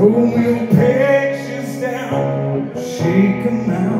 Throw your pictures down, shake them out.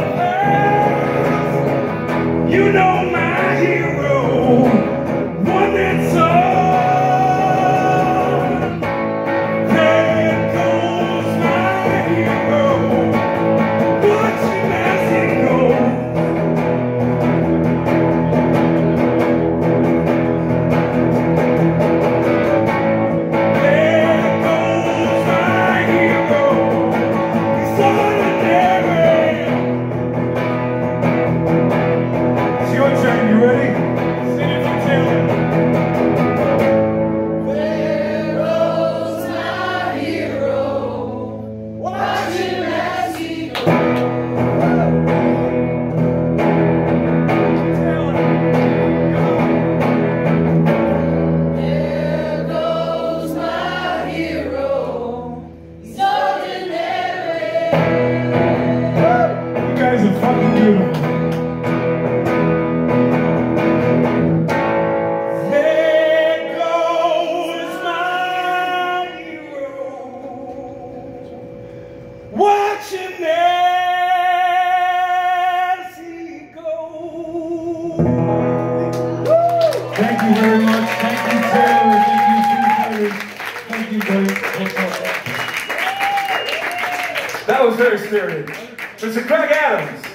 Thank you very much. Thank you, Taylor. Thank you, Susan. Thank you, Blake. That was very spirited. Mr. Craig Adams.